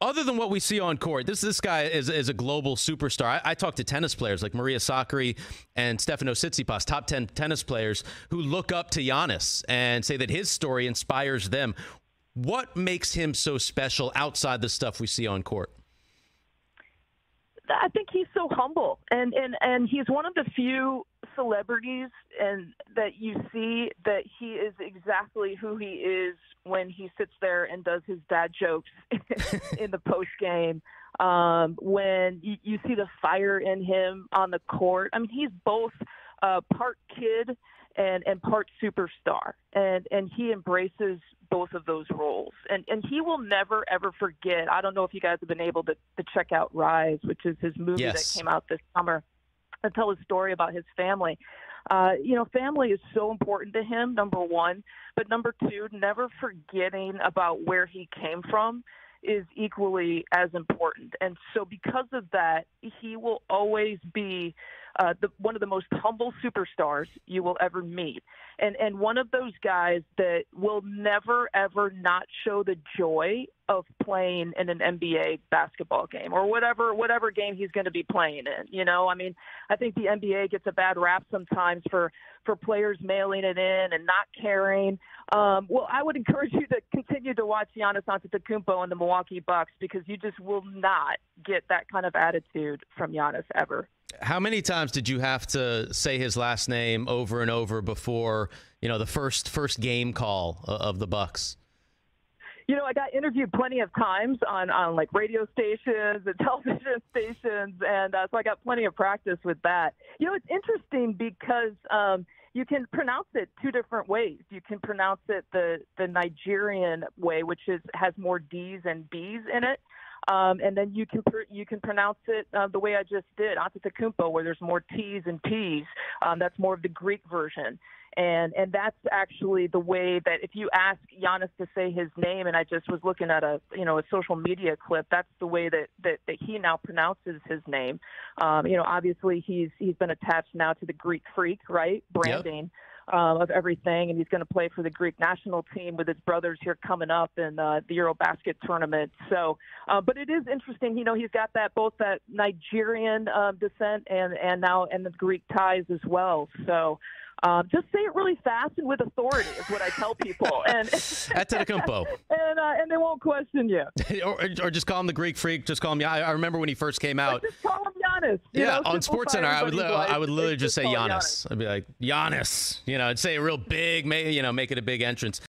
other than what we see on court, this this guy is, is a global superstar. I, I talk to tennis players like Maria Sakkari and Stefanos Tsitsipas, top 10 tennis players who look up to Giannis and say that his story inspires them. What makes him so special outside the stuff we see on court? I think he's so humble, and and and he's one of the few celebrities and that you see that he is exactly who he is when he sits there and does his dad jokes in the post game. Um, when you, you see the fire in him on the court, I mean, he's both uh, part kid and and part superstar, and and he embraces both of those roles, and and he will never ever forget. I don't know if you guys have been able to to check out Rise, which is his movie yes. that came out this summer, and tell his story about his family. Uh, you know, family is so important to him. Number one, but number two, never forgetting about where he came from is equally as important. And so, because of that, he will always be uh, the, one of the most humble superstars you will ever meet, and and one of those guys that will never ever not show the joy of playing in an NBA basketball game or whatever whatever game he's going to be playing in. You know, I mean, I think the NBA gets a bad rap sometimes for for players mailing it in and not caring. Um, well, I would encourage you to continue to watch Giannis Antetokounmpo and the Milwaukee Bucks because you just will not get that kind of attitude from Giannis ever. How many times did you have to say his last name over and over before you know the first first game call of the Bucks? You know, I got interviewed plenty of times on on like radio stations and television stations, and uh, so I got plenty of practice with that. You know, it's interesting because um, you can pronounce it two different ways. You can pronounce it the the Nigerian way, which is has more D's and B's in it. Um, and then you can pr- you can pronounce it uh, the way I just did, Antetokounmpo, where there's more T's and P's. Um, that's more of the Greek version, and and that's actually the way that if you ask Giannis to say his name, and I just was looking at a you know a social media clip, that's the way that that, that he now pronounces his name. Um, you know, obviously he's he's been attached now to the Greek Freak, right? Branding. Yep um, of everything, and he's going to play for the Greek national team with his brothers here coming up in uh, the EuroBasket tournament. So, uh, but it is interesting. You know, he's got that both that Nigerian uh, descent and and now and the Greek ties as well. So. Um, just say it really fast and with authority is what I tell people, and Antetokounmpo, and uh, and they won't question you. or, or just call him the Greek freak. Just call him. Yeah, I remember when he first came out. Or just call him Giannis. yeah, know, on SportsCenter, I would li- I would literally just say Giannis. Giannis. I'd be like Giannis. You know, I'd say it real big, you know, make it a big entrance.